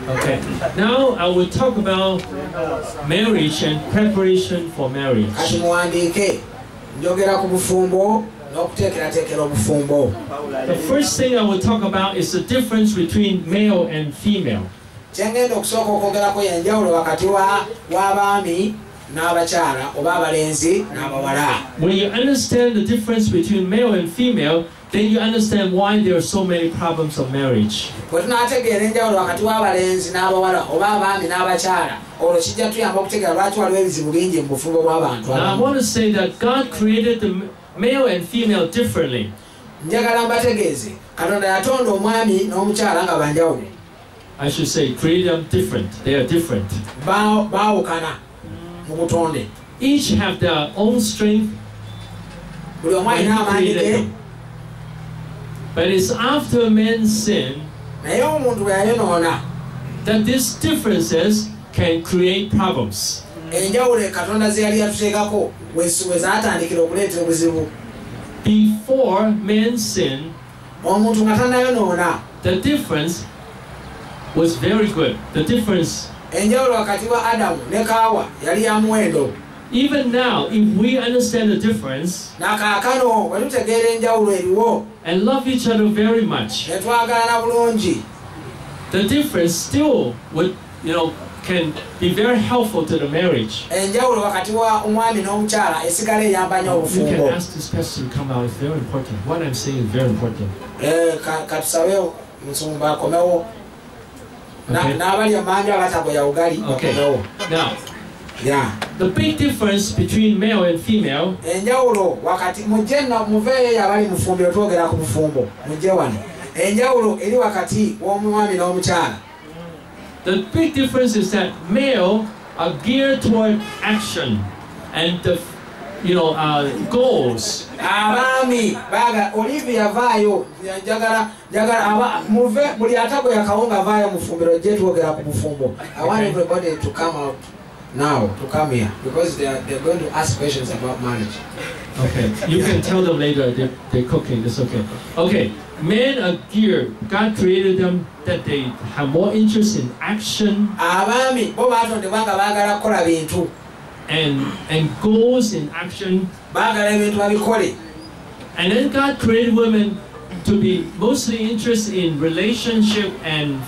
Okay. Now I will talk about marriage and preparation for marriage. kati muwandiike njogera ku bufumbo n'okuteekerateekera obufumbo The first thing I will talk about is the difference between male and female. kyengenda okusooka okwogerako yenjawulo wakati wa- w'abaami n'abakyala oba abalenzi n'abawala When you understand the difference between male and female, then you understand why there are so many problems of marriage. bwe tunaategeera enjawulo wakati w'abalenzi n'abawala oba abaami n'abakyala olwo kijja tuyamba okutegeera lwaki waliwo ebizibu bingi mu bufumbo bw'abantu Now I want to say that God created the male and female differently. njagala mbategeeze katonda yatonda omwami n'omukyala nga banjawulo I should say created them different. They are different. Ba- baawukana mu butonde Each have their own strength, buli omu when alina he amaanyi created ge them. But it's after man's sin naye omuntu bwe yayonoona that these differences can create problems. enjawulo katonda ze yali yatuteekako we we zaatandikira okuleetera obuzibu Before man's sin, omuntu nga tannayonoona the difference was very good. The difference, enjawulo wakati wa adamu ne kaawa yali ya muwendo even now, if we understand the difference nakaakano bwe tutegeera enjawulo eriwo and love each other very much, ne twagalana bulungi the difference still would, you know, can be very helpful to the marriage. enjawulo wakati wa omwami n'omukyala esigala eyamba nnyo You can ask this question to come out. It's very important. What I'm saying is very important. Eh, ka- katusabe nsumba akomewo Na- Okay. n'abali emanja abatagoya ugali Okay. Now, ya. The big difference between male and female enjawulo wakati mujje nno muveeyo abali mufumbiro twogera ku bufumbo mujje wano. Enjawulo eri wakati w'omwami n'omukyala. The big difference is that male are geared toward action and the, you know, uh, goals. abaami baga olivia vaayo njagala njagala aba muve buli atagoya kawunga vaayo mufumbiro gye twogera ku bufumbo i want everybody to come out now to come here because they are, they're going to ask questions about marriage Okay, you can tell them later they're, they're cooking. It's okay. Okay, men are geared. God created them that they have more interest in action abaami bo baatondebwa nga baagala kukola bintu and and goals in action. baagala ebintu babikole And then God created women to be mostly interested in relationship and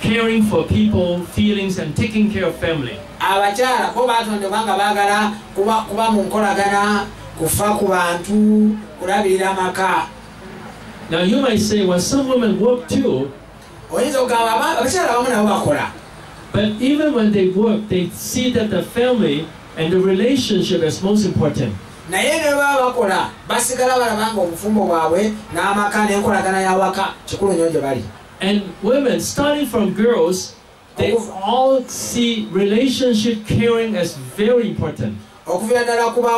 caring for people, feelings, and taking care of family. Abakyala bo baatondebwa nga baagala kuba, kuba mu nkolagana kufa ku bantu kulabirira amaka. Now you might say, well, some women work too, oyinza okugamba aba- abakyala abamu nabo bakola. But even when they work, they see that the family and the relationship is most important. naye ne baba bakola basigala balaba nga obufumbo bwabwe n'amaka n'enkolagana y'awaka kikulu nnyo gye bali. And women, starting from girls, they all see relationship caring as very important. okuviira ddala kuba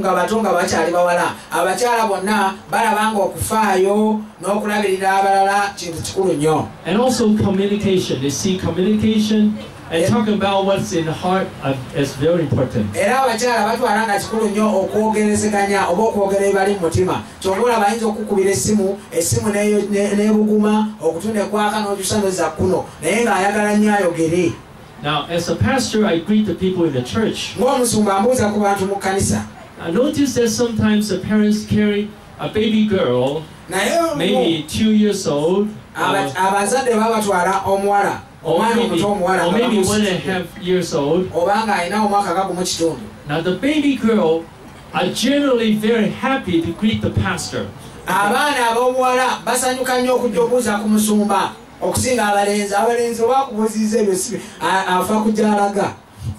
nga bato nga bakyali bawala abakyala bonna balaba nga okufaayo n'okulabirira abalala kintu kikulu nnyo And also communication. They see communication and talking about what's in the heart is very important. era abakyala batwala nga kikulu nnyo okwogerezeganya oba okwogera ebibali mu mutima. Kyongola bayinza okukubira essimu essimu nebuguma okutunda ekwaka n'okyusa noza kuno naye ng'ayagala nnyo ayogere. Now, as a pastor, I greet the people in the church. I notice that sometimes the parents carry a baby girl, maybe two years old, uh, abazadde babatwala omuwala or omwana maybe, omuto omuwala or nga maybe one and a half years old. omwaka gagu mu kitundu Now, the baby girl are generally very happy to greet the pastor. abaana ab'obuwala basanyuka nnyo okujja okubuuza ku musumba okusinga abalenzi. Abalenzi oba akubuuziza ebyo afa kujja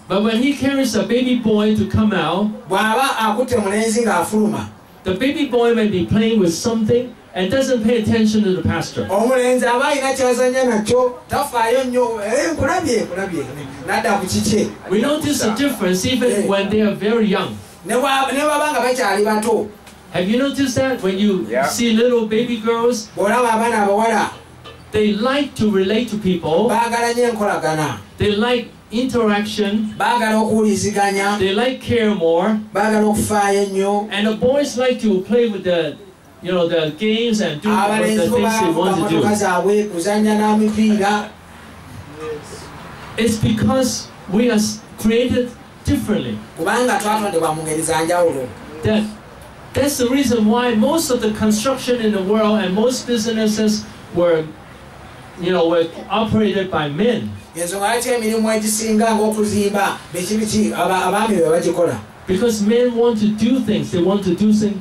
But when he carries a baby boy to come out, bw'aba akutte mulenzi ng'afuluma. the baby boy may be playing with something and doesn't pay attention to the pastor. omulenzi aba alina kyazanya nakyo tafaayo nnyo. "Eh, nkulabye nkulabye nadda ku kike We notice the difference even when they are very young. ne baba nga bakyali bato. Have you noticed that when you Yeah. see little baby girls, bw'olaba abaana abawala. They like to relate to people, baagala nnyo enkolagana. They like interaction, they like care more, baagala okufaayo ennyo. And the boys like to play with the, you know, the games and do what the abalenzi bo things they bavuga want to motoka do. zaabwe kuzanya n'amipiira It's because we are created differently. kubanga twatondebwa mu ngeri za njawulo That that's the reason why most of the construction in the world and most businesses were, you know, were operated by men. ensonga lwaki emirimu egisinga ng'okuzimba biki biki aba- abaami be bagikola Because men want to do things. They want to do things.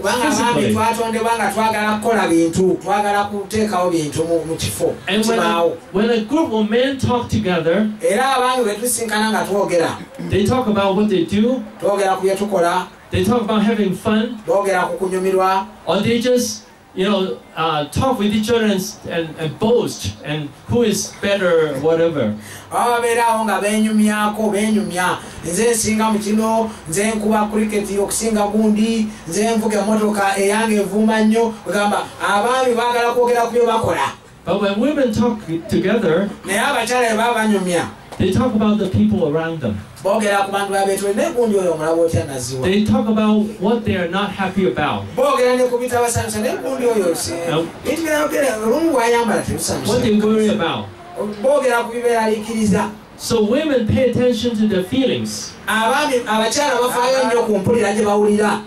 kubanga abaami twatondebwa nga twagala kukola bintu twagala kuteekawo bintu mu kifo kimaawo era abaami bwe tusinkana nga twogera. twogera ku bye tukola. They talk about having fun. Or they just you know, uh, talk with each other and, and, and boast and who is better, whatever. baba nga benyumyako benyumya nze nsinga mu kino nze nkuba kriketi okusinga gundi nze nvuga emotoka eyange evuuma nnyo kugamba abaami baagala kwogera ku bye bakola But when women talk together, naye abakyala bwe baba banyumya they talk about the people around them. Boogera ku bantu babetole naye gundi oyo omulaba otya naziwa They talk about what they are not happy about, boogera ne ku bitabasanyusa naye gundi oyo si- No. bintu byayogera what they worry about. boogera ku bibeeraliikiriza So women pay attention to their feelings. abaami abakyala bafaayo nnyo ku mpulira gye bawulira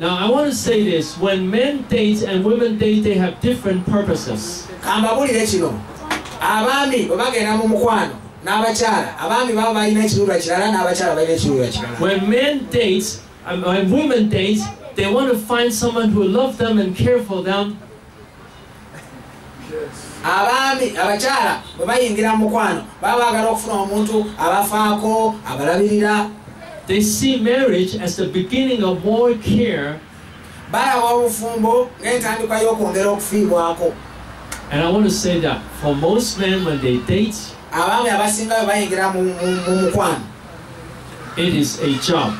Now I want to say this: when men date and women date, they have different purposes. Kambabulire kino abaami bwe bagenda mu mukwano n'abakyala abaami baba balina ekiruulwa kirala n'abakyala balina ekiruulwa kirala When men date, um, when women date, they want to find someone who love them and care for them. abaami abakyala bwe bayingira mu mukwano baba baagala okufuna omuntu abafaako abalabirira. They see marriage as the beginning of more care, balaba obufumbo ng'entandikwa y'okwongera okufiibwako. And I want to say that for most men, when they date, abaami abasinga bwe bayingira mu mu- mu mukwano it is a job.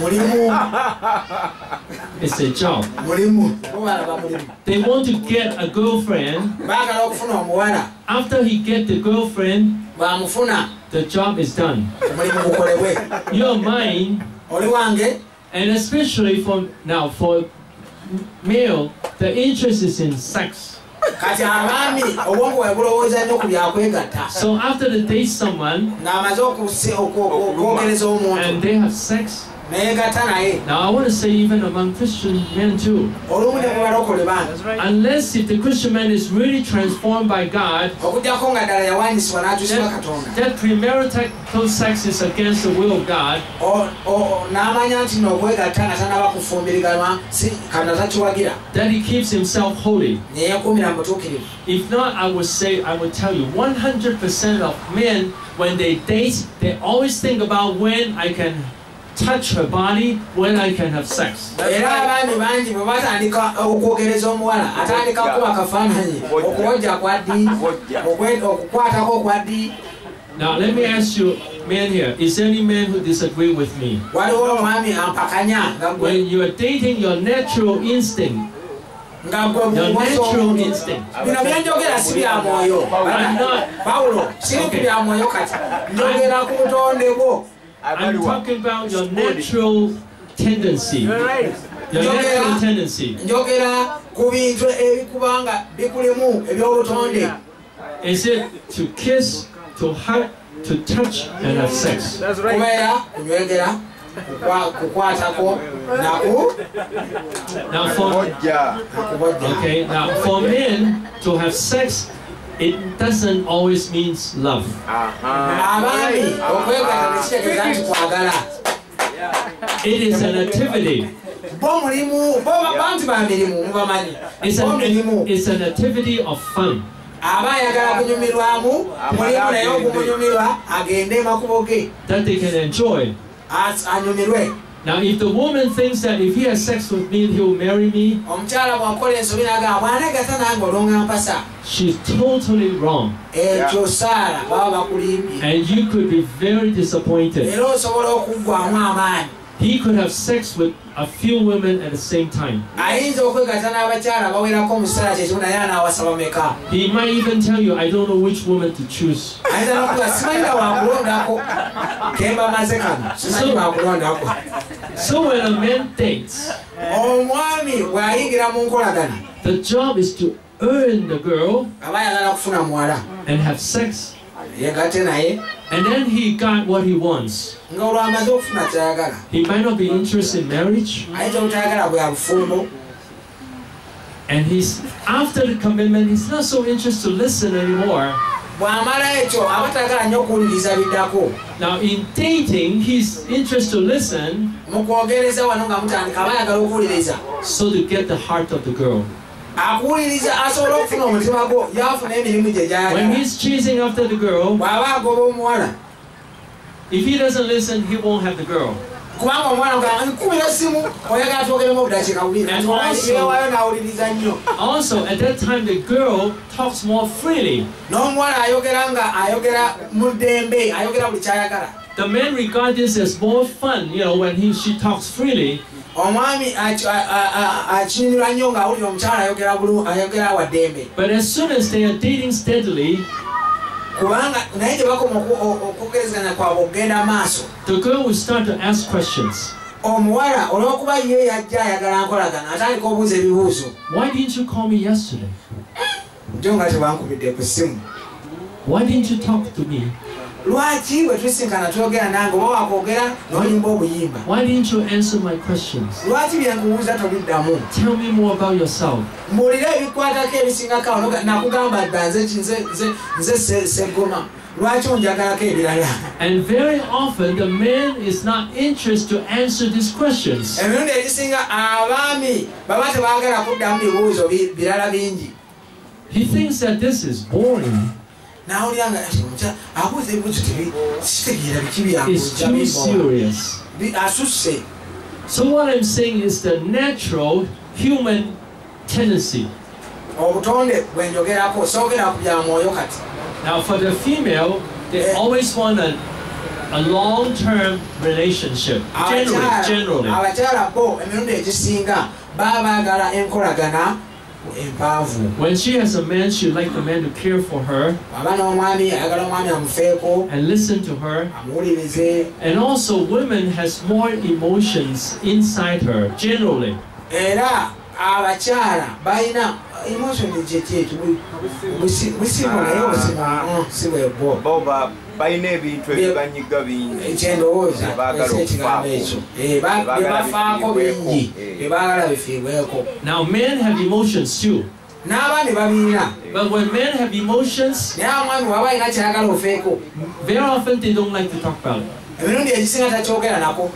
mulimu It's a job. mulimu bo mulimu They want to get a girlfriend. baagala okufuna omuwala After he get the girlfriend, bwamufuna the job is done. omulimu gukolebwe You're mine, oli wange and especially for now for male, the interest is in sex. Kati abaami obwongo bwe nnyo ku byakwegatta So after they date someone ng'amaze okuse- okwo- and they have sex, neyegatta naye now I want to say even among Christian men too, olumu ne mu balokole bange unless if the Christian man is really transformed by God, okugjako nga ddala yawanyisibwa n'atuusibwa katonda. that, that premarital sex is against the will of God, O- o- n'amanya nti n'okwegatta nga tanaba kufumbiriganwa si katonda takiwagira. that he keeps himself holy. neyeekuumira mu butuukirivu. If not, I would say, I would tell you, 100% of men, when they date, they always think about when I can touch her body, when I can have sex. era abaami bangi bwe batandika okwogereza omuwala atandika kuba kafaananyi okuwojja kwa ddi okukwatako kwa ddi Now, let me ask you, men here, is there any man who disagree with me? waliwo omwami ampakanya nga gwe When you are dating your natural instinct, your natural instinct, bino byenjogera si bya mwoyo. I'm not, pawulo siri ku Okay. Bya mwoyo kati njogera ku butonde bwo I'm talking about your natural tendency. Your natural tendency. njogera ku ebikubanga bikulimu ebyobutonde. Is it to kiss, to hug, to touch, and have sex? kubeera kunywegera kukwa- kukwatako naku? Now, for Okay, now for men to have sex, it doesn't always mean love. abaami okwegatta tekitegeeza nti kwagala It is an activity. bo mulimu bo bantu ba mirimu mubamanyi It's bo an, it's an activity of fun. aba ayagala kunyumirwamu ah, mulimu naye ogumunyumirwa agende makubo that they can enjoy. As- anyumirwe Now, if the woman thinks that if he has sex with me, he will marry me, omukyala bwakola ensobi nagamba bwanegatta nange olonga mpasa she's totally wrong. ekyo saala baba bakulimbye And you could be very disappointed. Era osobola okuggwamu amaanyi He could have sex with a few women at the same time. ayinza okwegatta n'abakyala bawerako mu kiseera kyekimu naye anaawasaba meka He might even tell you, I don't know which woman to choose. ayinza nokuga simanyira wakulondako kemba maze kano simanyi wakulondako So when a man dates, omwami bw'ayingira mu nkolagana the job is to earn the girl aba ayagala kufuna muwala and have sex And then he got what he wants. nga olwamaze okufuna kyayagala He might not be interested in marriage. ayinza obutayagala bwa bufumbo And he's after the commitment, he's not so interested to listen anymore. bw'amala ekyo aba tayagala nnyo okuwuliriza biddako Now in dating, he's interested to listen mu kwogereza wano nga mutandika aba ayagala okuwuliriza so to get the heart of the girl. Akuwuliriza asobola okufuna omutima gwo yafuna emirimu gye When gyayagala he's chasing after the girl, agoba omuwala if he doesn't listen, he won't have the girl. kubanga omuwala nga nkubira simu oyagala twogeremu obudakiika bubiri And also- yewayo n'awuliriza nnyo Also, at that time, the girl talks more freely. n'omuwala ayogera nga ayogera mu ddembe ayogera buli kyayagala The men regard this as more fun, you know, when he she talks freely. omwami akinyumirwa nnyo ng'awulira omukyala ayogera wa ddembe. Kubanga naye tebakoma okugerezeganya kwabwe okugenda amaaso omuwala olw'okuba ye yajja ayagala nkolagana atandika obuuza ebibuuzo. Jo nga tebankubidde ku ssimu Why didn't you talk to me? Lwaki bwe tusinkana twogera nange oba wakwogera n'oyimba obuyimba Why didn't you answer my questions? lwaki byenkubuuza tobiddamu Tell me more about yourself. mbuulira ebikwatako ebisingako awo noga- nakugamba dda nze segoma lwaki onjagalako ebirala And very often, the man is not interested to answer these questions. emirundi egisinga abaami baba tebaagala kuddamu bibuuzo bi- birala bingi He thinks that this is boring. Nawulira nga omukyala abuuza ebibuuzo tebi kitegeera biki It's too byabuuza serious. asusse So what I'm saying is the natural human tendency. obutonde bwe njogerako soogera ku bya mwoyo kati Now for the female, they eh. always want a, a long-term relationship. Generally, generally. Abakyala bo emirundi egisinga baba baagala enkolagana empanvu When she has a man, she like the man to care for her. Aba n'omwami ayagala omwami amufeeko and listen to her. amuwulirize And also, women has more emotions inside her, generally. era abakyala balina emotion ah. ah, gyekyeki busimu naye obusimu si bwebwo bo ba- balina ebintu ebibanyiga bingi ekyendowooza Baagala ekigambo ekyo Eh, ba- bye Baagala bafaako bifiibweko. bingi. Eh. bifiibweko. Now, men have emotions too. n'abaami babiina. But when men have emotions, naye omwami waba alina kyayagala ofeeko. very often they don't like to talk about it. emirundi egisinga takyogera nako.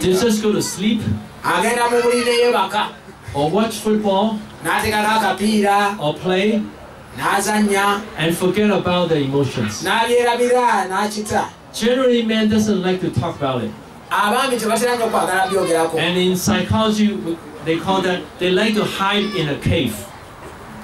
They just go to sleep. Agenda mu buliri neyebaka or watch football. N'atekako akapiira. Or play and forget about the emotions. n'abyerabira n'akita Generally, man doesn't like to talk about it. abaami tebatera nnyo okwagala byogerako And in psychology, they call that they like to hide in a cave.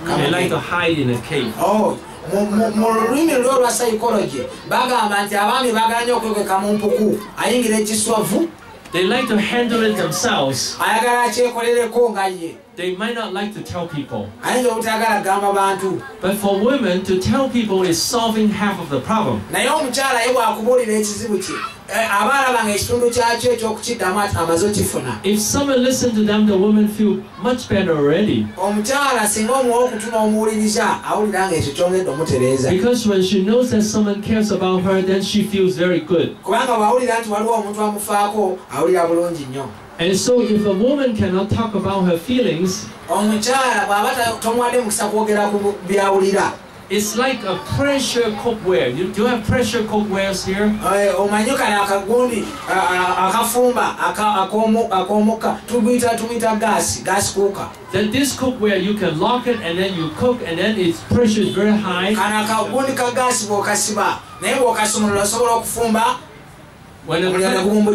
They like to hide in a cave. Oh, mu- lulimi olwa psychology bagamba nti abaami bagala nnyo okwegeka mu mpuku ayingira ekiswavu They like to handle it themselves. ayagala akyekolereko nga ye They might not like to tell people. ayinza obutayagala kugamba bantu But for women, to tell people is solving half of the problem. naye omukyala ye bwakubuulira ekizibu kye eh, aba alaba nga ekitundu kyakyo ekyokukiddamu ati amaze okifuna If someone listens to them, the women feel much better already. omukyala singa omuwa okutuna omuwuliriza awulira nga ekyo kyongedde omutereeza Because when she knows that someone cares about her, then she feels very good. Kubanga bwawulira nti waliwo omuntu amufaako awulira bulungi nnyo And so if a woman cannot talk about her feelings, omukyala bw'aba ta- tomuwadde mukisa kwogera ku bu- byawulira it's like a pressure cookware. You, do you have pressure cookwares here? Omanyi kale akagundi a- a- akafumba aka- tuguyita tumuyita gaasi gaasi kuuka Then this cookware, you can lock it and then you cook and then its pressure is very high. kano akagundi ka gaasi bw'okasiba naye bw'okasumulula osobola okufumba When the,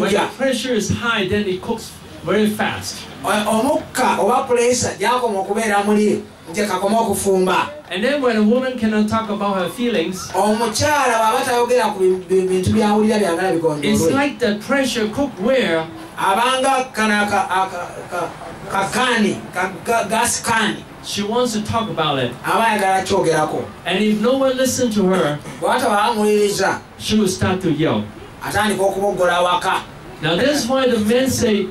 when the pressure is high, then it cooks very fast. O- omukka oba pulesa gyakoma okubeera muli nti kakoma okufumba And then when a woman cannot talk about her feelings, it's like the pressure cookware abanga kano aka- aka- ka- kakaani ka- ga- gaasi kaani she wants to talk about it. aba ayagala kyogerako And if no one listens to her, she will start to yell. Atandika okuboggola Now that's why the men say,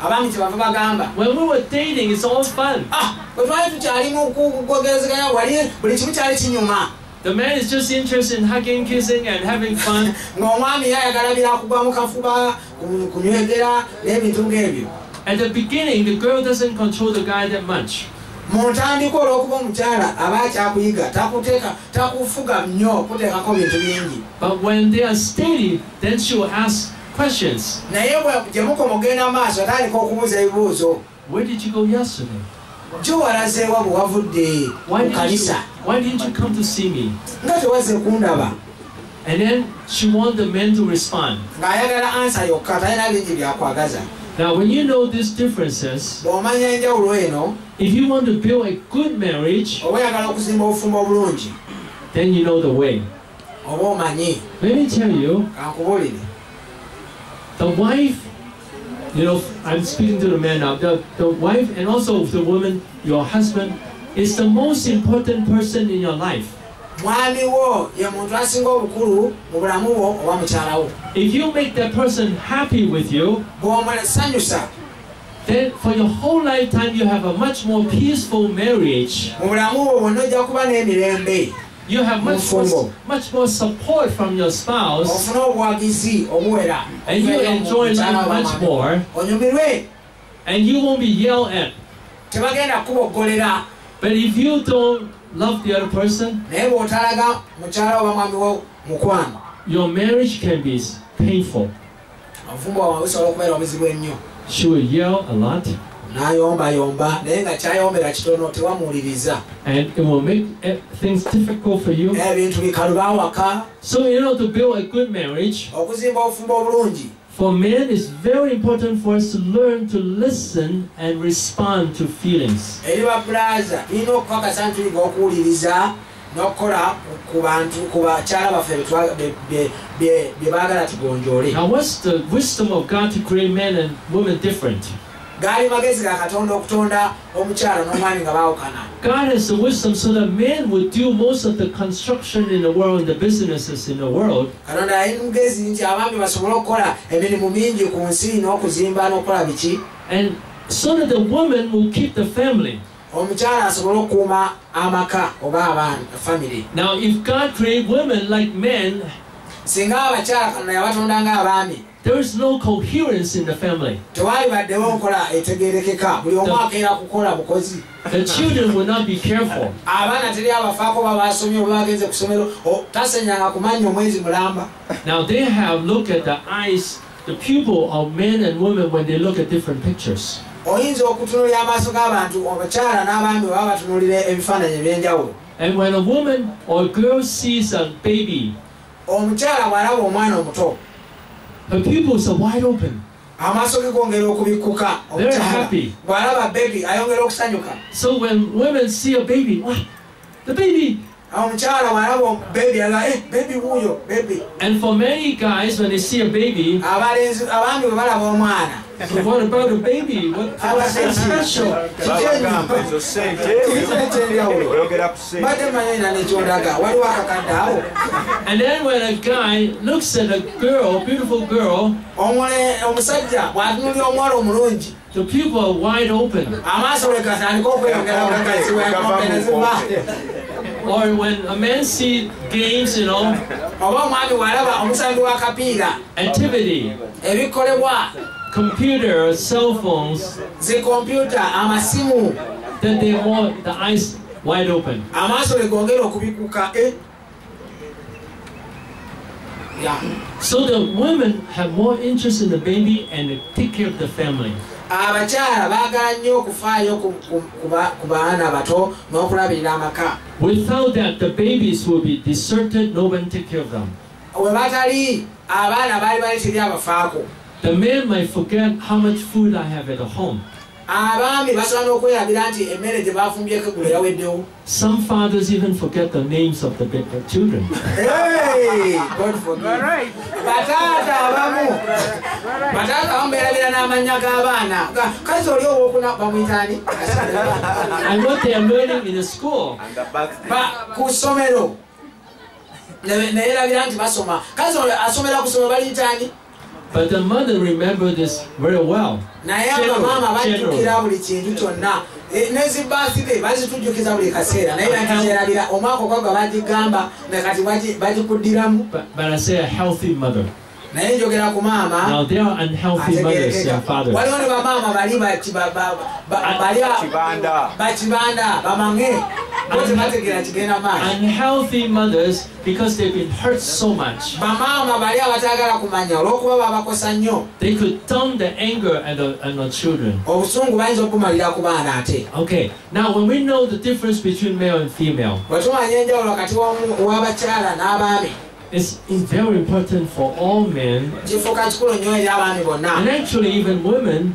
abaami kyebava bagamba when we were dating, it's all fun. "Ah, bwe twali tukyali mu ku- kwogerezeganya wali buli kimu kyali kinyuma The man is just interested in hugging, kissing, and having fun. ng'omwami yayagala byakugwa mu kafuba ku- kunywegera n'ebintu ng'ebyo At the beginning, the girl doesn't control the guy that much. Mu ntandika olw'okuba omukyala aba akyakuyiga takuteeka takufuga nnyo kuteekako bintu bingi But when they are steady, then she will ask questions. naye bwe- gye mukoma ogenda mu maaso atandika okubuuza ebibuuzo Where did you go yesterday? jjo walazeewa bwe wavudde Why mu didn't you, kanisa why didn't you come to see me? nga tewazze kundaba And then she wants the man to respond. ng'ayagala ansa yokka talina bingi byakwagaza Now, when you know these differences, if you want to build a good marriage, then you know the way. Let me tell you, the wife, you know, I'm speaking to the man now, the, the wife and also the woman, your husband, is the most important person in your life. Mwami ye muntu asinga obukulu mu bulamu bwo oba mukyala wo If you make that person happy with you, bw'omusanyusa then for your whole lifetime you have a much more peaceful marriage. mu bulamu bwo bwonna ojja kuba n'emirembe. You have much more, much more support from your spouse, and you enjoy life much more, and you won't be yelled at. But if you don't love the other person, naye bw'otalaga mukyala oba mwami wo mukwano. Your marriage can be painful. obufumbo bwawe busobola okubeera obuzibu ennyo. She will yell a lot, n'ayombayomba naye nga kyayombera kitono tewamuwuliriza. And it will make eh, things difficult for you. ebintu bikaluba waka So, in order to build a good marriage, okuzimba obufumbo obulungi for men, it's very important for us to learn to listen and respond to feelings. eri babulaza tulina okukakasa nti tuliga okuwuliriza n'okukola ku bantu ku bakyala baffe be twa- be- be- bye bye baagala tugonjoole Now, what's the wisdom of God to create men and women different? Gaali magezi ga katonda okutonda n'omwami nga baawukana God has the wisdom so that men would do most of the construction in the world and the businesses in the world. katonda yali mugezi nti abaami basobole okukola emirimu mingi ku nsi n'okuzimba n'okukola biki And so that the woman will keep the family. omukyala asobole okukuuma amaka oba abaana famire Now, if God created women like men, singa abakyala katonda yabatonda ng'abaami there is no coherence in the family. tewaali baddewo nkola etegerekeka buli omu akeera kukola bukozi The children will not be careful. abaana teri abafaako oba basomye oba bagenze ku ssomero o- tasenyanga kumanya omwezi mulamba Now, they have looked at the eyes, the pupil of men and women when they look at different pictures. oyinza okutunulira amaaso g'abantu abakyala n'abaami baba batunulira ebifaananyi eby'enjawulo And when a woman or a girl sees a baby, omukyala bw'alaba omwana omuto her pupils are wide open. amaaso ge gongera okubikkuka They're omukyala happy. bw'alaba bebi ayongera okusanyuka So when women see a baby, what? The baby! Omukyala bw'alaba bebi aga eh, bebi wuuyo bebi And for many guys, when they see a baby, abalenzi abaami bwe balaba omwana. so what about a baby? What, what's so special? babagamba ezo sente ekyenjawulo oyogera ku sente badde manyina nekyondaga waliwo akakadde awo And then when a guy looks at a girl, beautiful girl, Omule- omusajja bw'atunulira omuwala omulungi. the pupil are wide open. Amaaso bwe gatandika okweyongera bugagazi bwenkombe neziva Or when a man sees games, you know, oba omwami bw'alaba omusambi w'akapiira activity, computer, cell phones, zi kompyuta amasimu then they want the eyes wide open. amaaso ge gongera okubikuka eh? Ya. So the women have more interest in the baby and take care of the family. Abakyala baagala nnyo okufaayo ku- baana bato n'okulabirira amaka Without that, the babies will be deserted, no one take care of them. we batali abaana baali bali teri abafaako The man might forget how much food I have at home. Abaami basobola n'okweragira nti emmere gye bafumbyeko eggulo yaweddewo. Some fathers even forget the names of the children. Hey, God forgive. bataata abamu. Bataata abamu beerabira n'amannya g'abaana. Ga- kazi oli owokuna bamwyitaani And what they are learning in the school. and the back Ba- ku ssomero. Ne- neerabira nti basoma. Kazi oyo asomera ku ssomero baliyitaani But the mother remember this very well. naye abamaama bajjukira buli kintu kyonna. Eh, nezi birthday bazitujjukiza buli kaseera. Naye bakikyerabira omwaka ogwagwa bagigamba nekati bagikuddiramu But, but I say a healthy mother. naye njogera ku maama Now there are unhealthy mothers ategerekeka and fathers. waliwo ne bamaama bali baki- ba- ba- ba- bali Kibanda. bakibanda bamange bo tebategeera kigenda maaso Unhealthy mothers because they've been hurt so much. bamaama bali abatagala kumanya olw'okuba babakosa nnyo They could dump the anger at the, at the children. obusungu bayinza okubumalira ku baana ate Okay, now when we know the difference between male and female, bwe tumanya enjawulo kati w'omu- w'abakyala n'abaami it's, it's very important for all men kifuuka kikulu nnyo eri abaami bonna and actually even women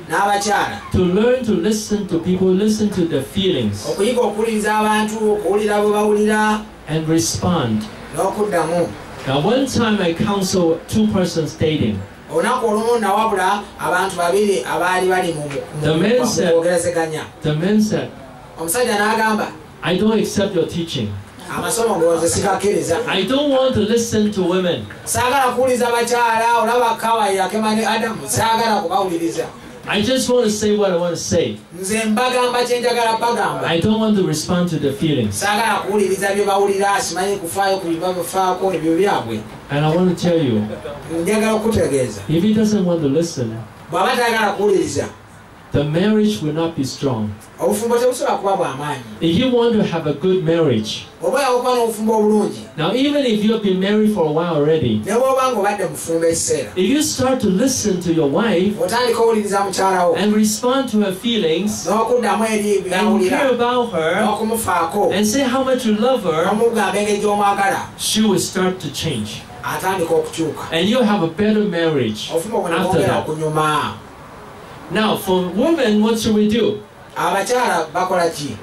to learn to listen to people, listen to their feelings okuyiga okuwuliriza abantu okuwulira bwe bawulira and respond. Now, one time I counsel two persons dating. olunaku olumu nawabula abantu babiri abaali bali mu- mu- The man said- The man omusajja n'agamba I don't accept your teaching. Amasomo ngoze sigakkiriza I don't want to listen to women. saagala kuwuliriza bakyala olaba kawai akemani adamu saagala kubawuliriza I just want to say what I want to say. nze mbagamba kyenjagala bagamba I don't want to respond to their feelings. saagala kuwuliriza bye bawulira simanyi kufaayo ku bibafaako ebyo byabwe And I want to tell you, if he doesn't want to listen, bw'aba tagala kuwuliriza the marriage will not be strong. obufumbo tebusobola kuba bw'amaanyi If you want to have a good marriage, oba yakuba n'obufumbo obulungi now even if you have been married for a while already, ne bw'oba nga obadde mufumbo ekiseera if you start to listen to your wife otandika owuliriza mukyala wo and respond to her feelings and care about her and say how much you love her, n'omugamba engeri gy'omwagala she will start to change. And you'll have a better marriage after that. Now, for women, what should we do? abakyala bakola ki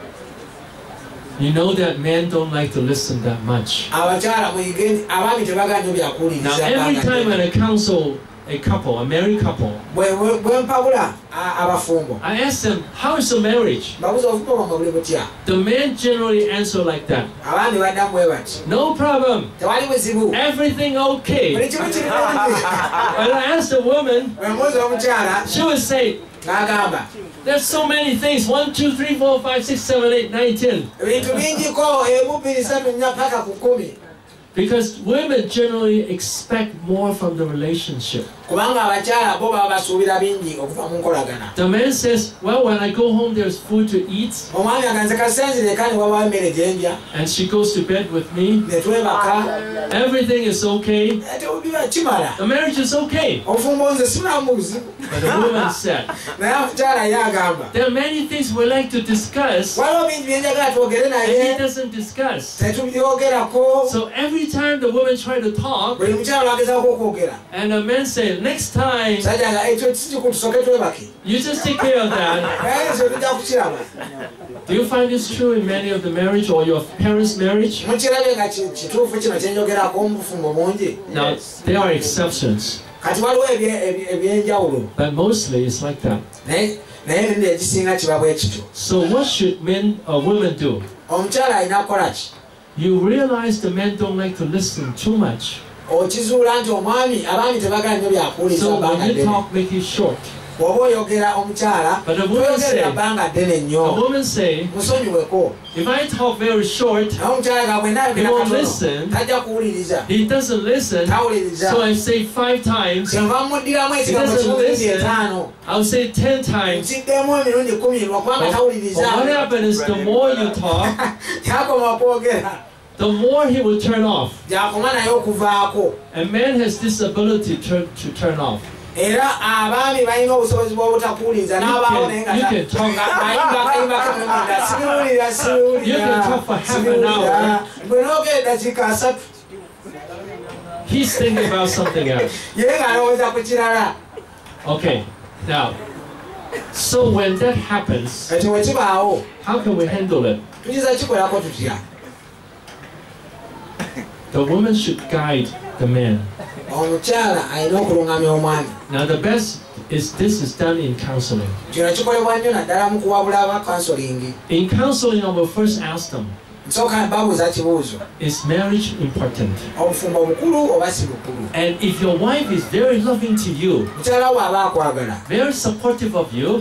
You know that men don't like to listen that much. abakyala muyige nti abaami tebaganya Now, every time at a I counsel a couple, a married couple. I asked them, how is the marriage? The men generally answer like that. No problem. Everything okay. when I asked the woman, she would say, there's so many things. 1, 2, 3, 4, 5, 6, 7, 8, 9, 10. Because women generally expect more from the relationship. Kubanga abakyala bo baba basuubira bingi okuva mu nkolagana The man says, Well, when I go home, there's food to eat, omwami aganze kasenzire kandi wabawo emmere gyendya and she goes to bed with me. ne twebaka Everything is okay. Eh, kimala The marriage is okay. obufumbo nze sibulamu buzibu But the woman said, naye omukyala ye agamba There are many things we like to discuss, waliwo bingi byenjagala twogere and he doesn't discuss. So every time the woman try to talk, buli mukyala lwagezaako okwogera and the man say, Next time, sajja nga ekyo kisiku tusooke twebake you just take care of that. naye ekyo tujja kukiraba Do you find this true in many of the marriage or your parents' marriage? mukirabye nga ki- kituufu kino kyenjogerako mu bufumbo bungi Now, there are exceptions, kati waliwo ebye- ebye- but mostly it's like that. naye naye emirundi egisinga kiba bwe kityo So, what should men or women do? omukyala alina kukola ki You realize the men don't like to listen too much. Okizuula nti omwami abaami tebagala nnyo byakuwuliriza So, when you talk, make it short. bw'oba oyogera omukyala But the woman toyogerera bbanga ddene nnyo musonyiweko if I talk very short, naye omukyala ga bwe He won't listen. katono tajja kuwuliriza he doesn't listen. So I say five times, kyenva muddiramu ekigambo He doesn't listen. I'll say ten times. nkiddemu emirundi kumi lwakubanga But, what happens is the more you talk, the more he will turn off. gyakoma naye okuvaako A man has this ability to, to turn off. era abaami balina obusobozi bw'obutakuwuliriza n'abaawo naye nga You can talk- nga ayimba akayimba kemunda sibiwulira You can talk for half an hour. bwe noogera eddakiika asatu He's thinking about something else. ye ng'alowooza ku kirala Okay, now, so when that happens, ekyo bwe kibaawo how can we handle it? Tuyinza kikolako tutya The woman should guide the man. omukyala alina okulungamya omwami Now, the best is this is done in counseling. kino kikolebwa nnyo naddala mu kuwabula aba kansolingi In counseling, I will first ask them, nsooka babuuza kibuuzo Is marriage important? obufumbo bukulu oba si bukulu And if your wife is very loving to you, mukyala wo aba akwagala very supportive of you,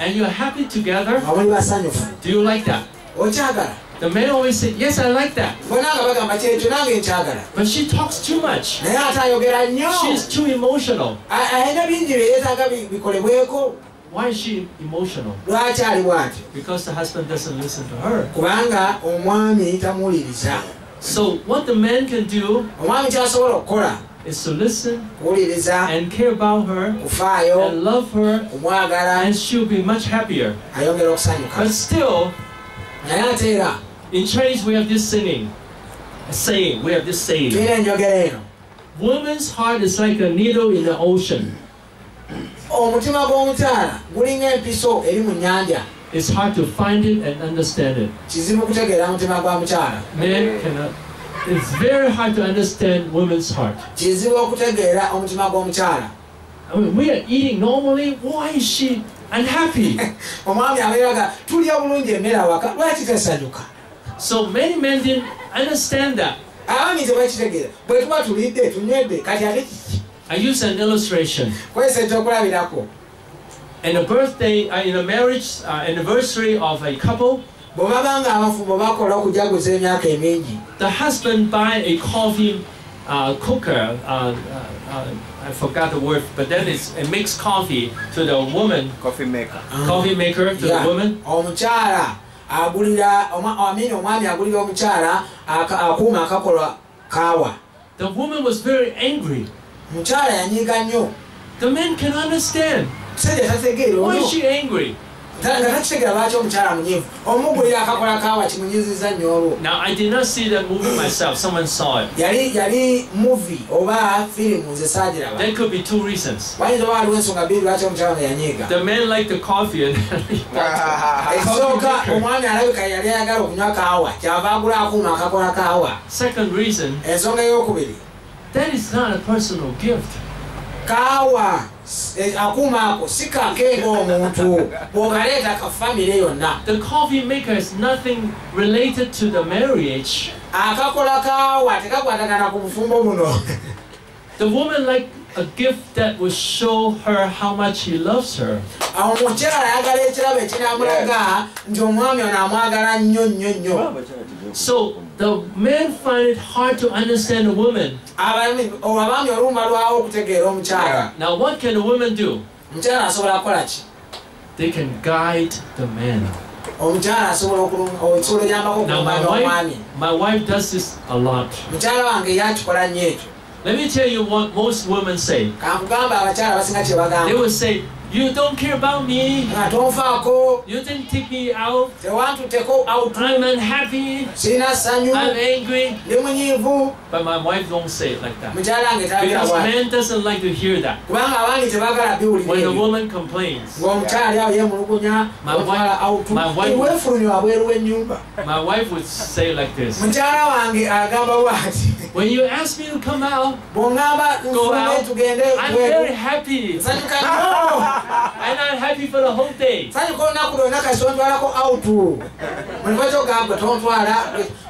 and you're happy together, nga muli basanyufu do you like that? The man always say, Yes, I like that. bonna nga bagamba kyekyo nange nkyagala But she talks too much. naye ate ayogera nnyo She's too emotional. A- alina bingi bye yeetaaga bi- bikolebweko Why is she emotional? lwaki ali bw'atyo Because the husband doesn't listen to her. kubanga omwami tamuwuliriza So, what the man can do omwami kyasobola okukola is to listen and care about her and love her, and she'll be much happier. But still, naye ate era in Chinese, we have this singing, a saying, we have this saying. tulina enjogera eno Woman's heart is like a needle in the ocean. Oh, omutima gw'omukyala gulinga empiso eri mu nnyanja It's hard to find it and understand it. kizibu kutegeera mutima gwa mukyala Men cannot. It's very hard to understand women's heart. kizibu okutegeera omutima gw'omukyala I mean, we are eating normally. Why is she unhappy? omwami abeeraga tulya bulungi emmere awaka lwaki tesanyuka so many men didn't understand that. abaami tebakitegeera bwe tuba tulidde tunywedde kati ate kiki I use an illustration. kwesa ekyokulabirako In a birthday, uh, in a marriage uh, anniversary of a couple, bwe baba nga abafumbo bakola okujaguza emyaka emingi the husband buy a coffee uh, cooker. Uh, uh, uh, I forgot the word, but then it's a mixed coffee to the woman, Coffee maker. coffee maker to Yeah. the woman. omukyala agulira omwa- omwami agulira omukyala akuuma akakolwa kaawa The woman was very angry. mukyala yanyiiga nnyo The man can understand. Why is she angry? Ta- nga takitegeera lwaki omukyala munyiivu omugulira akakola kaawa kimunyiziza nnyo olwo Now, I did not see that movie myself. Someone saw it. yali yali muvi oba firimu nze saagiraba There could be two reasons. wayinza oba waliwo ensonga bbiri lwaki omukyala nga The man liked the coffee and ekisooka omwami alabika yali ayagala okunywa kaawa kyava agula akuuma akakola kaawa Second reason, that is not a personal gift. kaawa eh, ako si ng'omuntu bw'ogaleeta ka yonna. The coffee maker is nothing related to the marriage. akakola kaawa tekakwatagana ku bufumbo buno The woman like a gift that will show her how much he loves her. So the men find it hard to understand a woman. Abami- o- abaami olumba lwawo okutegeera omukyala Now, what can a woman do? omukyala asobola kukola ki They can guide the man. omukyala asobola okulunga- osobola oyambako Now, my wife, my wife does this a lot. mukyala wange yakikola nnyo ekyo Let me tell you what most women say. kankugamba abakyala basinga kye They will say, "You don't care about me. You didn't take me out. tewantutteko out I'm unhappy. I'm angry." But my wife don't say it like that. mukyala wange talagira Because man doesn't like to hear that. kubanga abangi tebagala biwulira When ebyo woman complains, ng'omukyala ali awo yemulugunya My wife- my wife- weefulumya my wife would say like this. mukyala wange agamba bwati When you ask me to come out, Go out. I'm very happy. nsanyuka nnyo I'm not happy for the whole day. nsanyuka olunaku lwonna kasi tontwalako autu muliva kyogamba tontwala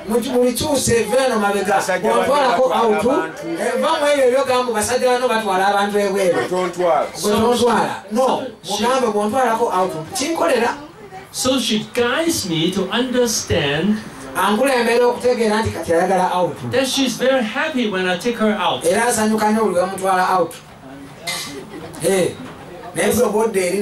mubikyuse veno mabega Basajja bwontwalako bano autu batwala abantu. eh, va mu ebyo ebyogamba basajja bano batwala abantu ebweru Tontwala. gwe tontwala no So- mugambe bwontwalako autu kinkolera So she guides me to understand ankulembera okutegeera nti kati ayagala autu that she's very happy when I take her out. era asanyuka nnyo buli wemutwala autu naye obodde eri n'omu-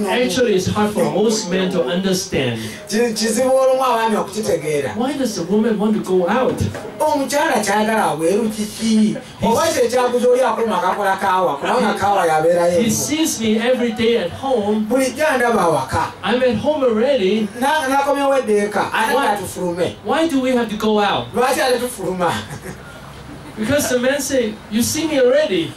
Actually, it's hard for most men to understand. Ki- kizibu olumu abaami okukitegeera Why does the woman want to go out? omukyala kyagala bweru kiki oba kyekyaguza oli akuma akakola kaawa kubanga kaawa yabeerayo He emu. sees me every day at home. bulijjo ndaba awaka I'm at home already. Na- nakomyewo eddeeka ate Why? Why do we have to go out? lwaki ate tufuluma Because the men say, You see me already.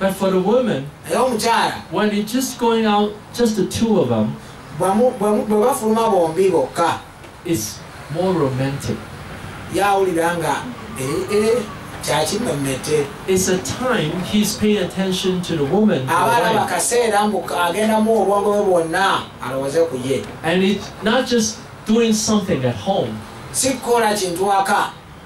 Omukya- omwami abanga ga ondaba wendi But for the woman, omukyala when it's just going out, just the two of them, bw'amu- bw'amu- bwe bafuluma bombi bokka it's more romantic. eh, eh, It's a time he's paying attention to the woman. the aba alaba wife. kaseera mbu agendamu obwongo bwe bwonna alowooze ku ye And it's not just doing something at home,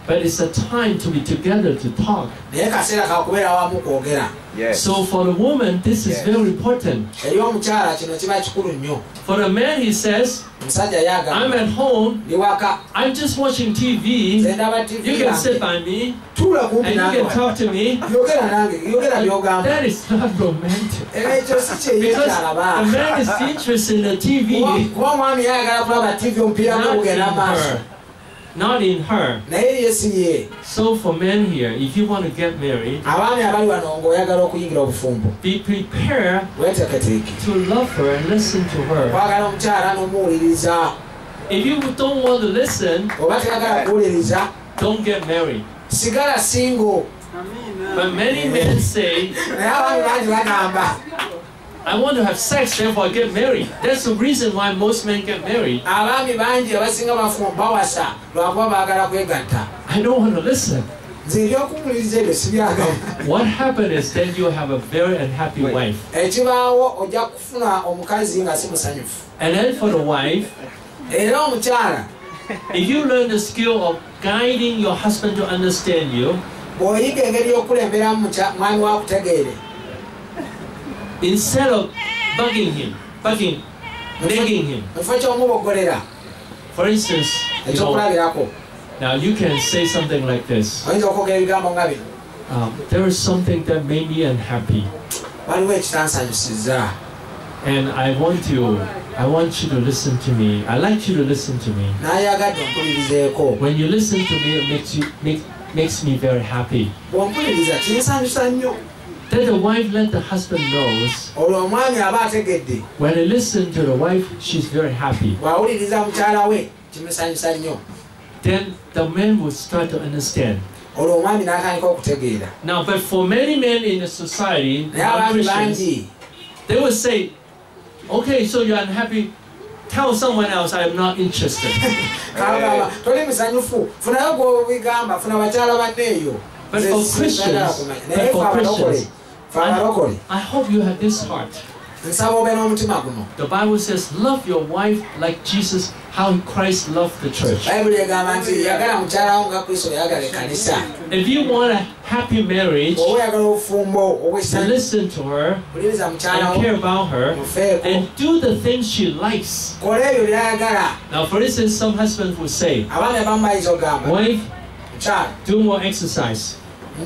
si kukola kintu waka but it's a time to be together to talk. naye kaseera kakubeera wamu kwogera Yes. So for the woman, this is very important. eri omukyala kino kiba kikulu nnyo For the man, he says, I'm at home, ndi waka I'm just watching TV. You can sit by me tuula kumpi and you can talk to me. yogera nange yogera byogamba That is not romantic. ekyo si Because the kyeyekyalaba man is interested in the TV, kuba omwami yayagala kulaba tv omupiira not in her. Not in her. naye ye ye So for men here, if you want to get married, abaami abali wano ng'oyagala okuyingira obufumbo. be prepared weteeketeeke to love her and listen to her. kwagala omukyala n'omuwuliriza. If you don't want to listen, oba teyagala kuwuliriza don't get married. sigala singo. But many men say, naye abaami bangi bagamba I want to have sex, therefore I get married. That's the reason why most men get married. abaami bangi abasinga bafu bawasa lwakuba baagala kwegatta I don't want to listen. nze ebyokuwuliriza ebyo sibyagala What happened is then you have a very unhappy wife. ekibaawo ojja kufuna omukazi nga si musanyufu And then for the wife, if you learn the skill of guiding your husband to understand you, instead of bugging him, bugging, nagging him. For instance, you know, now you can say something like this. Um, there is something that made me unhappy, and I want you, I want you to listen to me. I like you to listen to me. When you listen to me, it makes you make, makes me very happy. Bw'ompuliriza kinsanyusa nnyo Then the wife let the husband knows. olwo omwami aba ategedde When I listen to the wife, she's very happy. bw'awuliriza mukyala we kimusanyusa nnyo Then the man will start to understand. olwo omwami n'atandika okutegeera Now, but for many men in the society, naye abaami non-Christians, bangi they will say, "Okay, so you're unhappy. Tell someone else I'm not interested." kagamba toli musanyufu funayo gwobigamba funa bakyala banneeyo But for Christians, but for Christians, abalokole I hope you have this heart. nsaba obe n'omutima guno The Bible says, "Love your wife like Jesus, how Christ loved the church." bayibuli egamba nti yagala mukyalawo nga kristo yagala ekkanisa If you want a happy marriage, oba oyagala obufumbo to obwesanyu listen to her and care about her and do the things she likes. kola ebyo byayagala Now, for instance, some husbands would say, abaami abamu bayinza ogamba "Wife, mukyala do more exercise.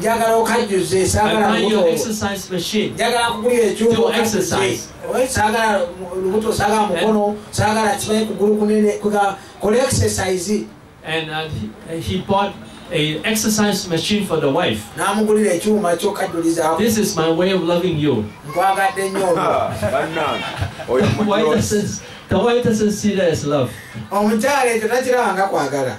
njagala okajjuze I buy you exercise machine." njagala kugulira ekyuma Do okajjuze exercise. oba saagala lubuto saagala mukono saagala kimanyi kugulu kunene kuga kola exercise And uh, he, he bought a exercise machine for the wife. n'amugulira ekyuma kyokajjulizaako This is my way of loving you. nkwagadde nnyo olwo bannange oyo The wife doesn't, see that as love. Oh, Omukyala ekyo takiraba nga kwagala.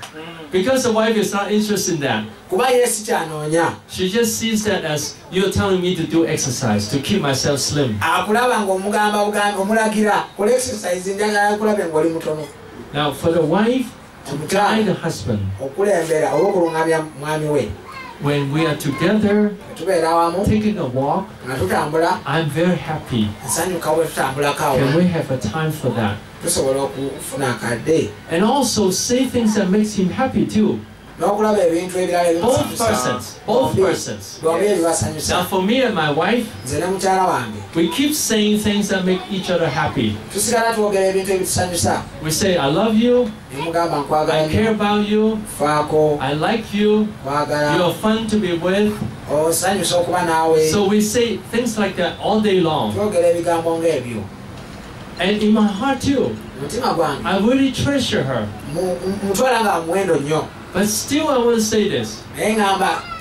Because the wife is not interested in that. kuba ye si kyanoonya She just sees that as you're telling me to do exercise to keep myself slim. akulaba ng'omugamba bugambi omulagira kola exercise njagala kulabe ng'oli mutono. Now, for the wife to guide the husband, okulembera oba okuluŋamya mwami we when we are together taking a walk, I'm very happy. nsanyuka bwe tutambulako awo Can we have a time for that? tusobola okufuna akadde And also say things that makes him happy too. N'okulaba ebintu ebirala Both persons, both persons. bombi Now, for me and my wife, ne mukyala wange we keep saying things that make each other happy. tusigala twogera ebintu ebitusanyusa We say, I love you, I care about you, I like you, you're fun to be with. So we say things like that all day long. twogera ebigambo ng'ebyo. And in my heart too, I really treasure her. Mu- mu- mutwala nga muwendo nnyo But still, I want to say this.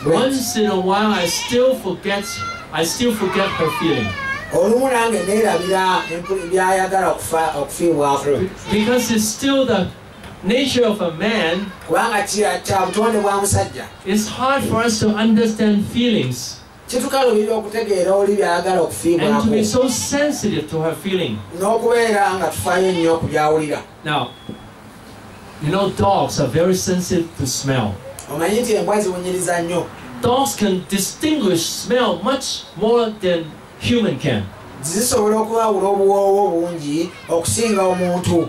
Once in a while, I still forget. I still forget her feeling olumu nange neerabira empu- byayagala okufa- okufiibwako because it's still the nature of a man. kubanga kya kya butonde bwa musajja It's hard for us to understand feelings kitukalubirira okutegeera oli byayagala and to okufiibwako be so sensitive to her feeling. n'okubeera nga tufaayo nnyo ku byawulira Now, you know, dogs are very sensitive to smell. omanyi nti embwa ziwunyiriza nnyo Dogs can distinguish smell much more than human can. zisobola okuwawula obuwoowo bungi okusinga omuntu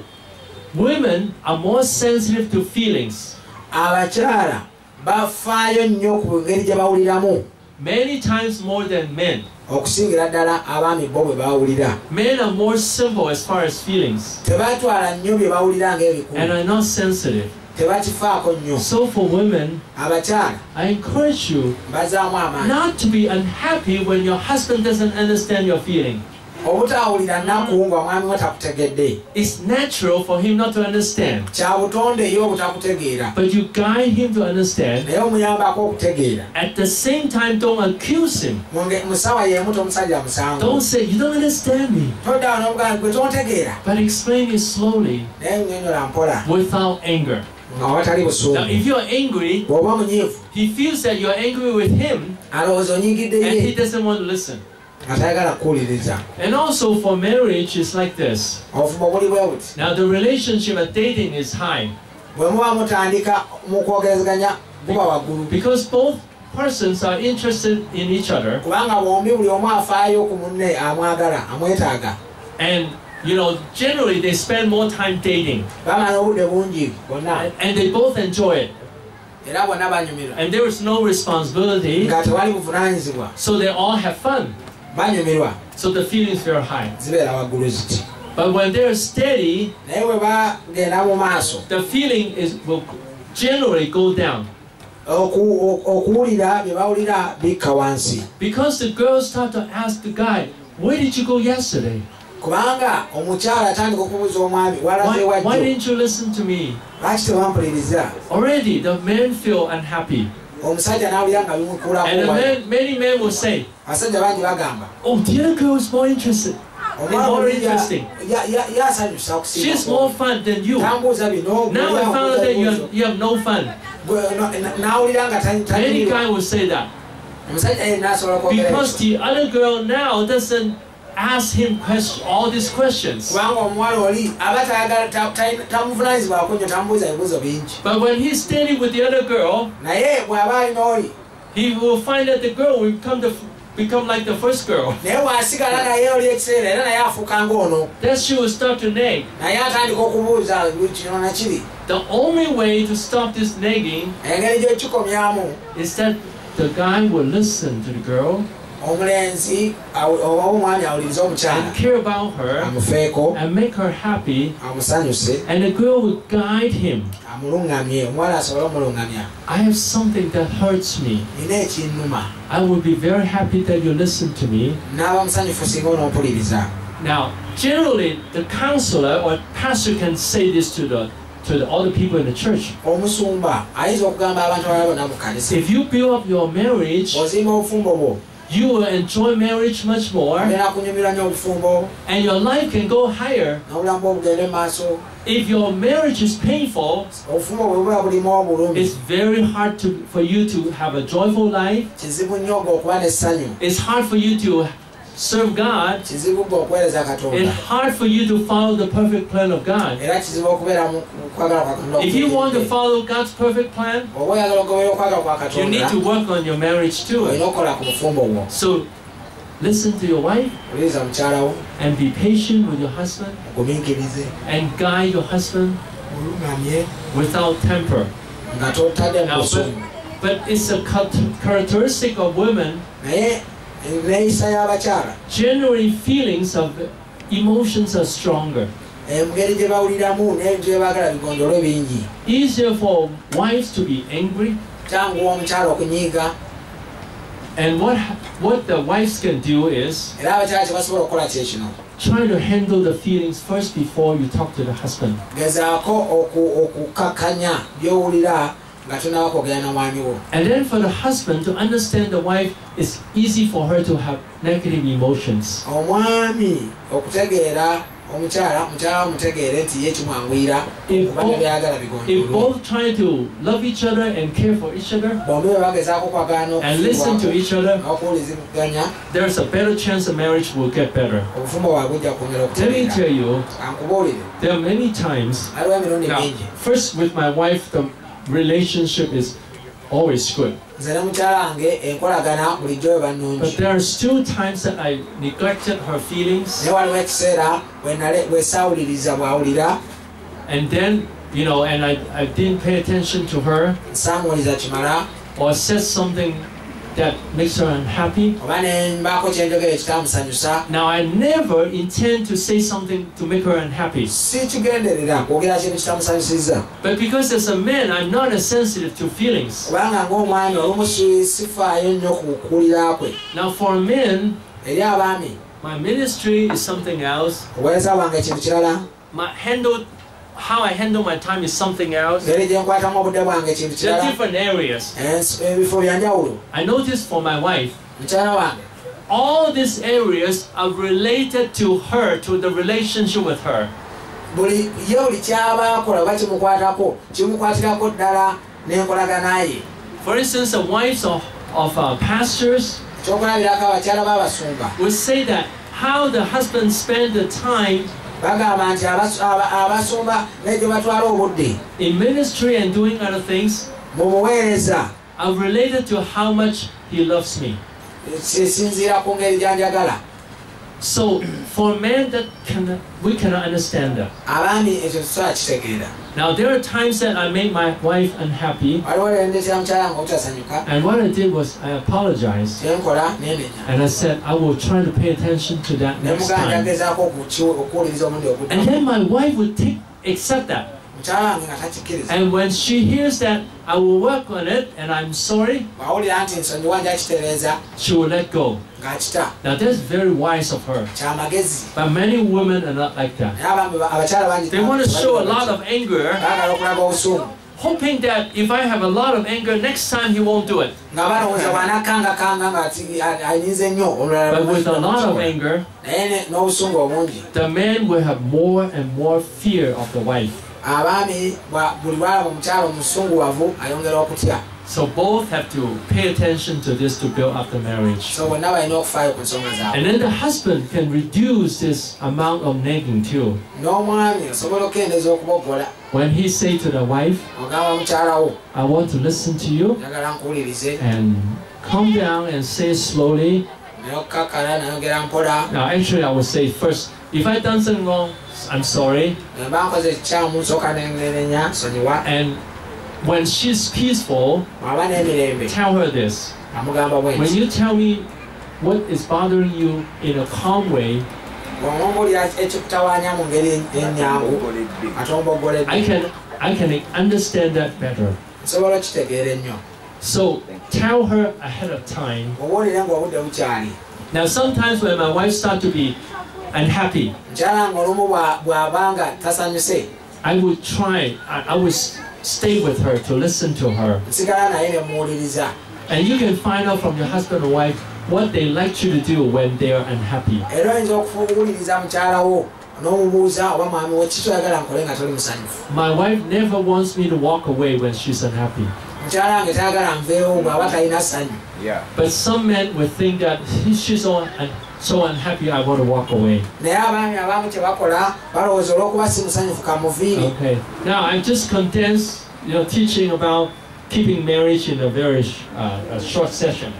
women are more sensitive to feelings. abakyala bafaayo nnyo ku ngeri gye bawuliramu Many times more than men. Okusingira ddala abaami bo bwe bawulira Men are more simple as far as feelings. Tebatwala nnyo bye bawulira and ng'ebikulu are not sensitive. tebakifaako nnyo. So for women, abakyala I encourage you bazaamu amaanyi not to be unhappy when your husband doesn't understand your feeling. obutawulira nnaku nga omwami we takutegedde It's natural for him not to understand, kya butonde ye obutakutegeera but you guide him to understand. naye omuyambako okutegeera At the same time, don't accuse him. Musawa y'emu tomusajja musango Don't say, You don't understand me, gwe tontegeera but explain it slowly naye nnyonnyola mpola without anger. Now, if you're angry, he feels that you're angry with him and he doesn't want to listen. Nga tayagala kuwuliriza. And also for marriage, it's like this. obufumo buli bwe buti. Now, the relationship at dating is high. Bwe muba mutandika mu kwogerezeganya buba waggulu. Because both persons are interested in each other. kubanga bombi buli omu afaayo ku munne amwagala amwetaaga. And, you know, generally they spend more time dating. Bamala obudde bungi bonna and, and they both enjoy it. era bonna banyumirwa And there is no responsibility, nga tewali buvunaanyizibwa. So they all have fun. Banyumirwa So the feelings very high. waggulu ziti. But when they're steady, naye bwe bagenda mu maaso the feeling is will generally go down. okuwulira bye bawulira bikka wansi. Because the girls start to ask the guy, "Where did you go yesterday? kubanga omukyala atandika okubuuza omwami walaze Why, why wajjo didn't you listen to me?" lwaki tewampuliriza Already the men feel unhappy, omusajja n'awulira nga and the bimukuulako men, many men will say, abasajja bangi bagamba "Oh, the other girl is more interested. more interesting. ya- ya- yasanyusa She's more fun than you." Now I found out that you have, you have no fun. Gwe- no- na- n'awulira nga tani- Many tanyumirwa. guys will say that omusajja yenna asobola kwogera because the other girl now doesn't ask him question, all these questions. But when he's standing with the other girl, naye bw'aba alina oli he will find that the girl will become the become like the first girl. naye bw'asigala naye oli ekiseera era naye afuuka ng'ono Then she will start to nag. naye atandika okubuuza kino nakiri The only way to stop this nagging is that the guy will listen to the girl omulenzi awu- oba omwami awulirize omukyala care about her amufeeko. make her happy, amusanyuse. And the girl will guide him. omuwala asobole omuluŋŋamya I have something that hurts me. nina ekinnuma. I would be very happy that you listen to me. musanyufu singa onompuliriza. Now, generally, the counselor or pastor can say this to the to the other people in the church. omusumba ayinza okugamba abantu abalala bonna mu kanisa If you build up your marriage, ozimba obufumbo bwo you will enjoy marriage much more, ogenda kunyumirwa nnyo obufumbo. And your life can go higher. n'obulamu bwo bugende mu maaso. If your marriage is painful, obufumbo bwe buba bulimu obulumi it's very hard to for you to have a joyful life. kizibu nnyo gwe okuba n'essanyu It's hard for you to serve God. It's hard for you to follow the perfect plan of God. era kizibu okubeera mu mu kwagala kwa katonda If you want to follow God's perfect plan, oba oyagala okugoberera okwagala kwa you need to work on your marriage too. olina okukola ku bufumbo bwo So listen to your wife oliriza mukyala wo and be patient with your husband and guide your husband without temper. nga totadde mu Now, but, but it's a characteristic of women. Y'abakyala Generally, feelings of emotions are stronger. engeri gye bawuliramu n'ebintu bye baagala bigonjolwe bingi Easier for wives to be angry. kyanguwa omukyala okunyiiga And what what the wives can do is era abakyala kye basobola okukola kye kino try to handle the feelings first before you talk to the husband. Gezaako oku- okukakkanya by'owulira nga tonaba kwogera na mwami wo And then for the husband to understand the wife, it's easy for her to have negative emotions. Oh, omwami okutegeera oh, omukyala oh, mukyala mutegeere nti ye kimwanguyira If both- If both try to love each other and care for each other bombi bwe bagezaako kwagana and listen to each other, there's a better chance the marriage will get better. obufumbo bwabwe bujja kwongera Let me tell you, there are many times. Now, first with my wife, the relationship is always good. nze ne mukyala wange enkolagana bulijjo bwe But there are still times that I neglected her feelings. Naye waliwo ekiseera bwe nale- bwe saawuliriza bwawulira. And then, you know, and I, I didn't pay attention to her. Or said something that makes her unhappy. oba ne mbaako kyenjogera ekitamusanyusa Now, I never intend to say something to make her unhappy. si kigenderera kwogera kintu kitamusanyusiza But because as a man, I'm not as sensitive to feelings. kubanga ng'omwami olumu si- sifaayo nnyo ku kuwulira kwe Now, for men, my ministry is something else. obuweereza bwange ekintu kirala My handle, how I handle my time is something else. ngeri gye nkwatamu obudde bwange ekintu There are different. areas. Ens- ebifo bya njawulo I noticed for my wife, all these areas are related to her, to the relationship with her. buli ye buli kyaba akola oba kimukwatako? Kimukwatirako ddala n'enkolagana For instance, the wives of, of uh, pastors kyokulabirako abakyala b'abasumba would say that how the husband spend the time bagamba nti abas- aba- abasumba batwala obudde in ministry and doing other things mu buweereza are related to how much he loves me. kisinziira ku ngeri gyanjagala So for men that can we cannot understand that. abaami ekyo tusobola kitegeera Now there are times that I made my wife unhappy, and what I did was I apologized and I said I will try to pay attention to that next time. And then my wife would take accept that. Mukyala wange nga takikkiriza And when she hears that I will work on it and I'm sorry, bwawulira nti ensonyiwa njakitereeza she will let go. Now that's very wise of her. But many women are not like that. naye abambi ba- abakyala bangi They want to show a lot of anger, hoping that if I have a lot of anger, next time he won't do it. nga balowooza bwanakangakanga nga ati- a- ayinze nnyo olulala But with a lot of anger, ne- n'obusungu obungi the man will have more and more fear of the wife. Abaami bwa- buli lwalaba omukyala omusunguwavu ayongera okutya So both have to pay attention to this to build up the marriage. so okufaayo ku nsonga zaabwe And then the husband can reduce this amount of nagging too. okukendeeza okubogola When he say to the wife, I want to listen to you and calm down and say slowly. naye okukakkala nayogera mpola Now actually I would say first, if I done something wrong, I'm sorry. And when she's peaceful, tell her this. When you tell me what is bothering you in a calm way, I can I can understand that better. So tell her ahead of time. Now sometimes when my wife start to be unhappy, mukyala nga olumu bwa- bw'abanga tasanyuse I would try. I, I would stay with her to listen to her, nsigala naye ne muwuliriza and you can find out from your husband or wife what they like you to do when they are unhappy. era oyinza okuwuliriza mukyalawo n'omubuuza oba mwami wo kiki oyagala nkole nga toli musanyufu My wife never wants me to walk away when she's unhappy. mukyala wange tayagala nveewo bw'aba talina ssanyu Yeah. But some men would think that she's so, un, so unhappy, I want to walk away. naye abaami abamu kye bakola balowooza olw'okuba si musanyufu kamuviiri Okay. Now I'm just condensed, you know, teaching about keeping marriage in a very uh, a short session.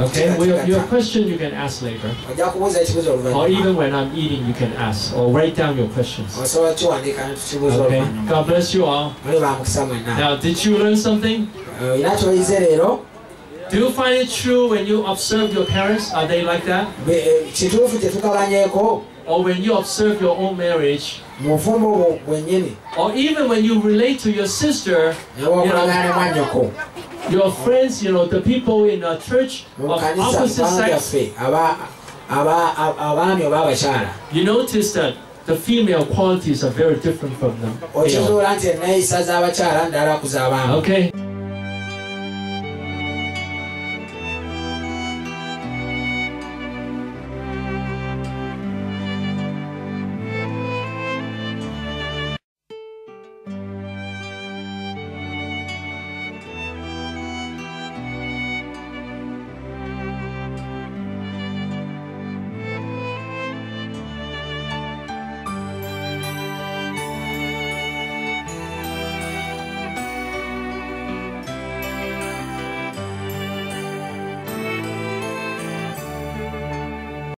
Okay. Well, your, your question you can ask later, ojja kubuuza ekibuzo or even when I'm eating, you can ask, or write down your questions. osobola kiwandiika ne tukibuuza Okay. God bless you all. muli bamukisa mwenna Now, did you learn something? Olina kyoyize leero Do you find it true when you observe your parents? Are they like that? Eh, kituufu Or when you observe your own marriage? mu bufumbo bwo bwennyini Or even when you relate to your sister, ne mwannyoko your friends, you know, the people in a church of opposite sex, you notice that the female qualities are very different from the male. okizuula nti enneeyisa z'abakyala ndala ku z'abaami Okay?